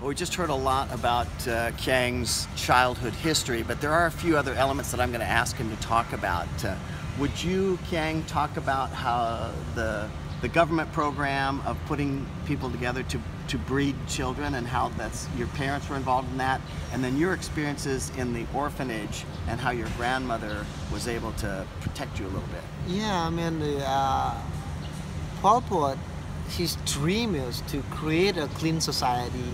We just heard a lot about uh, childhood history, but there are a few other elements that I'm going to ask him to talk about. Uh, would you, Keung, talk about how the the government program of putting people together to, to breed children and how that's your parents were involved in that, and then your experiences in the orphanage and how your grandmother was able to protect you a little bit? Yeah, I mean, uh, Pol Pot, his dream is to create a clean society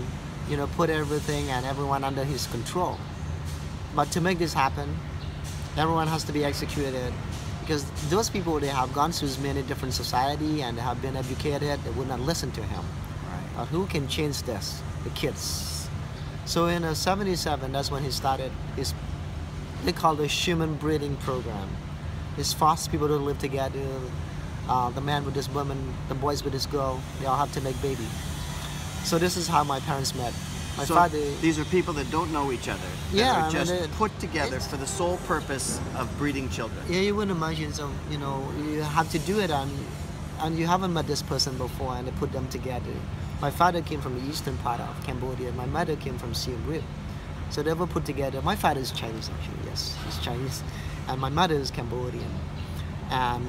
you know, put everything and everyone under his control. But to make this happen, everyone has to be executed because those people they have gone through many different society and have been educated, they would not listen to him. Right. But who can change this? The kids. So in uh, 77, that's when he started his, they call the human breeding program. It's forced people to live together. Uh, the man with this woman, the boys with this girl, they all have to make baby. So this is how my parents met. My so father. These are people that don't know each other. yeah, are just I mean, put together for the sole purpose of breeding children. Yeah, you wouldn't imagine. So you know, you have to do it, and and you haven't met this person before, and they put them together. My father came from the eastern part of Cambodia. My mother came from Siem Reap. So they were put together. My father is Chinese, actually. Yes, he's Chinese, and my mother is Cambodian. And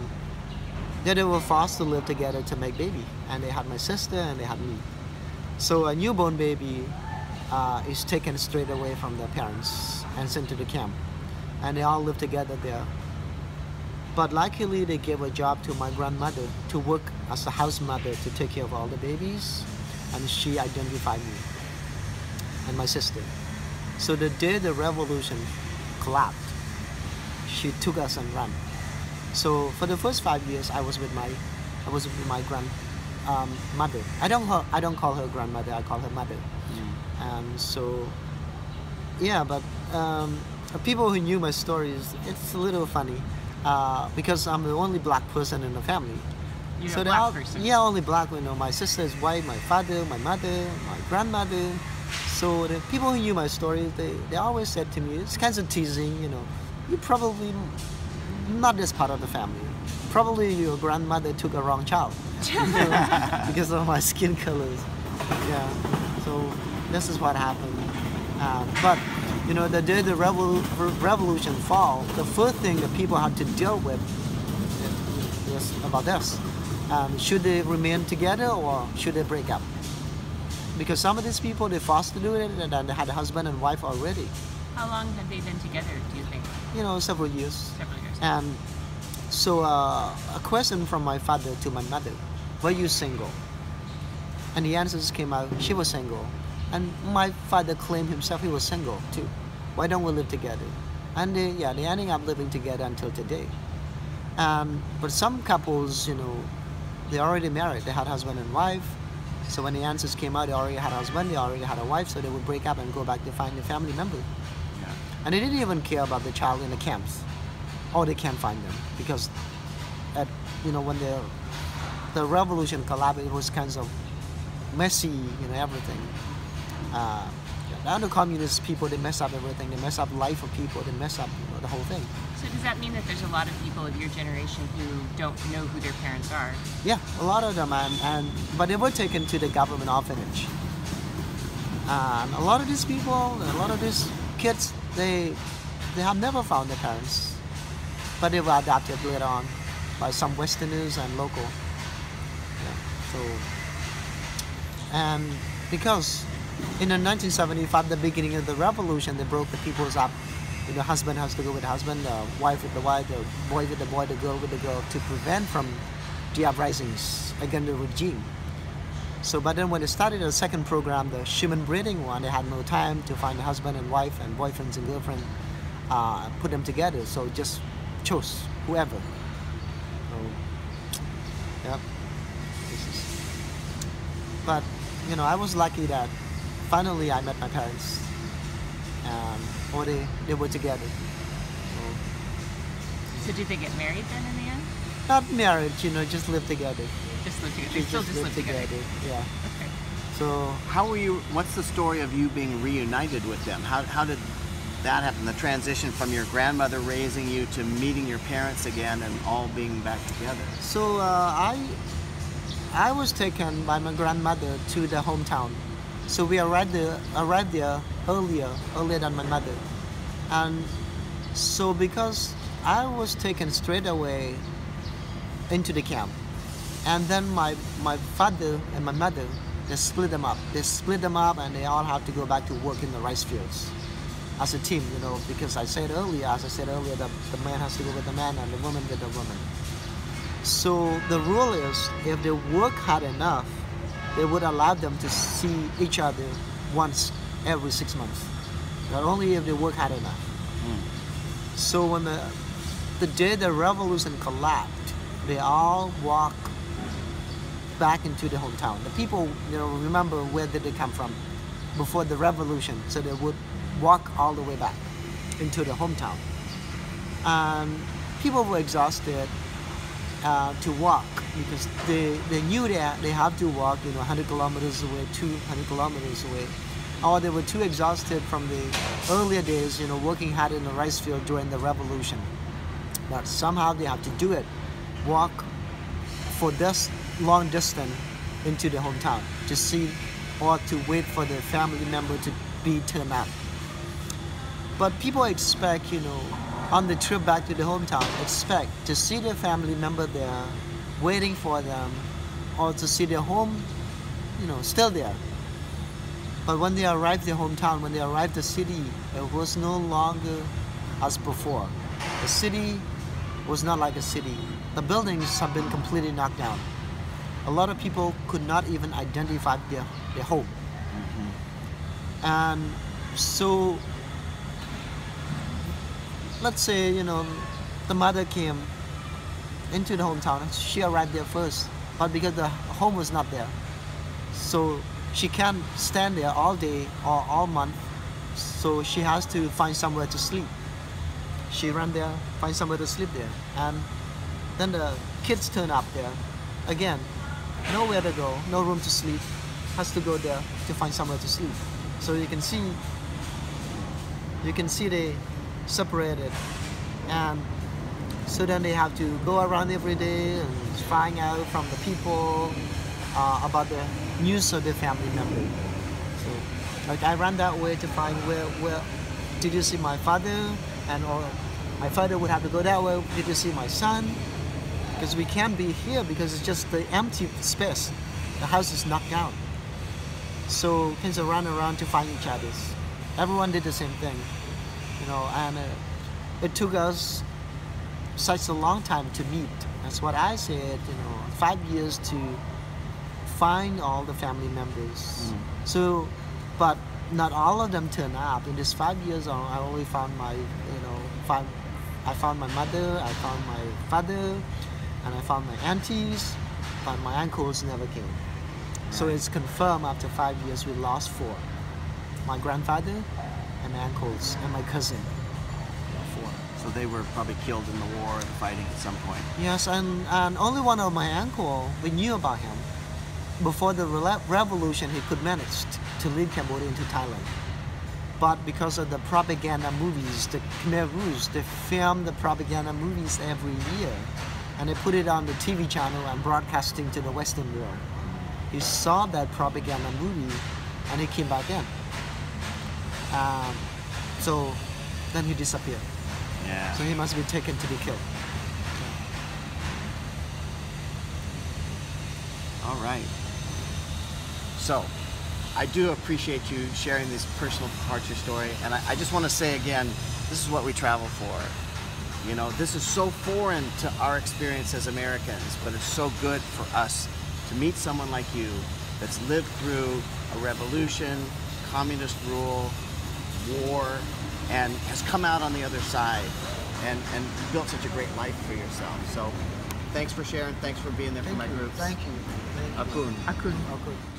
they were forced to live together to make baby, and they had my sister and they had me. So a newborn baby uh, is taken straight away from their parents and sent to the camp. And they all live together there. But luckily they gave a job to my grandmother to work as a house mother to take care of all the babies. And she identified me and my sister. So the day the revolution collapsed, she took us and ran. So for the first five years I was with my I was with my grand um, mother. I don't call, I don't call her grandmother. I call her mother. Mm. Um, so yeah, but um, people who knew my stories, it's a little funny uh, because I'm the only black person in the family. You're so a black all, person. Yeah, only black. You know, my sister is white, my father, my mother, my grandmother. So the people who knew my stories, they, they always said to me, it's kind of teasing, you know, you probably not this part of the family. Probably your grandmother took a wrong child. because of my skin colors. Yeah, so this is what happened. Um, but you know, the day the revol revolution fall, the first thing that people had to deal with is about this: um, should they remain together or should they break up? Because some of these people they forced to do it, and then they had a husband and wife already. How long had they been together? Do you think? You know, several years. Several years. And so uh, a question from my father to my mother were you single? And the answers came out, she was single. And my father claimed himself he was single too. Why don't we live together? And they, yeah, they ending up living together until today. Um, but some couples, you know, they already married. They had husband and wife. So when the answers came out, they already had a husband, they already had a wife, so they would break up and go back to find their family member. Yeah. And they didn't even care about the child in the camps. Or they can't find them because at you know when they're the revolution collapsed, it was kind of messy, you know, everything. Uh, now the communist people, they mess up everything. They mess up life of people. They mess up you know, the whole thing. So does that mean that there's a lot of people of your generation who don't know who their parents are? Yeah, a lot of them, and, and but they were taken to the government orphanage. And a lot of these people, a lot of these kids, they they have never found their parents, but they were adopted later on by some Westerners and local. So, and because in the 1975, the beginning of the revolution, they broke the peoples up. You know, husband has to go with the husband, the wife with the wife, the boy with the boy, the girl with the girl, to prevent from the uprisings against the regime. So, but then when they started the second program, the human breeding one, they had no time to find husband and wife and boyfriends and girlfriend, uh, put them together. So just chose whoever. So, yeah. But you know, I was lucky that finally I met my parents, um, or they they were together. So, so did they get married then in the end? Not married, you know, just live together. Just live together. Just, just, live together. together. Yeah. Okay. So how were you? What's the story of you being reunited with them? How how did that happen? The transition from your grandmother raising you to meeting your parents again and all being back together. So uh, I I was taken by my grandmother to the hometown So we arrived there, arrived there earlier, earlier than my mother. And so because I was taken straight away into the camp, and then my, my father and my mother, they split them up. They split them up and they all have to go back to work in the rice fields as a team, you know, because I said earlier, as I said earlier, the, the man has to go with the man and the woman with the woman. So the rule is if they work hard enough, they would allow them to see each other once every six months. Not only if they work hard enough. Hmm. So when the, the day the revolution collapsed, they all walk back into the hometown. The people, you know, remember where did they come from before the revolution, so they would walk all the way back into the hometown. And people were exhausted uh, to walk because they, they knew that they have to walk, you know, 100 kilometers away, 200 kilometers away. Or they were too exhausted from the earlier days, you know, working hard in the rice field during the revolution. But somehow they have to do it, walk for this long distance into the hometown to see or to wait for the family member to be turned up. But people expect, you know, on the trip back to the hometown, expect to see their family member there, waiting for them, or to see their home, you know, still there. But when they arrived their hometown, when they arrived the city, it was no longer as before. The city was not like a city. The buildings have been completely knocked down. A lot of people could not even identify their, their home. Mm-hmm. And so let's say you know the mother came into the hometown she arrived there first but because the home was not there. So she can't stand there all day or all month. So she has to find somewhere to sleep. She ran there find somewhere to sleep there. And then the kids turn up there. Again nowhere to go no room to sleep has to go there to find somewhere to sleep. So you can see you can see they separated. And so then they have to go around every day and find out from the people uh, about the news of their family member. So like I ran that way to find where where did you see my father? And or my father would have to go that way did you see my son? Because we can't be here because it's just the empty space. The house is knocked down. So kids are run around to find each other. Everyone did the same thing you know, and uh, it took us such a long time to meet. That's what I said, you know, five years to find all the family members. Mm. So, but not all of them turned up. In this five years, I only found my, you know, five, I found my mother, I found my father, and I found my aunties, but my uncles never came. So it's confirmed after five years we lost four. My grandfather, and my uncles, and my cousin. Four. So they were probably killed in the war, and fighting at some point. Yes, and, and only one of my uncle, we knew about him. Before the revolution, he could manage to lead Cambodia into Thailand. But because of the propaganda movies, the Khmer Rouge, they film the propaganda movies every year. And they put it on the TV channel and broadcasting to the Western world. He saw that propaganda movie and he came back in. Um, so then he disappeared. Yeah. So he must be taken to be killed. All right. So, I do appreciate you sharing this personal departure story, and I, I just want to say again, this is what we travel for. You know, this is so foreign to our experience as Americans, but it's so good for us to meet someone like you that's lived through a revolution, communist rule, war, and has come out on the other side and, and built such a great life for yourself. So, thanks for sharing. Thanks for being there for my you. groups. Thank you. Thank you. Akun. Akun. Akun.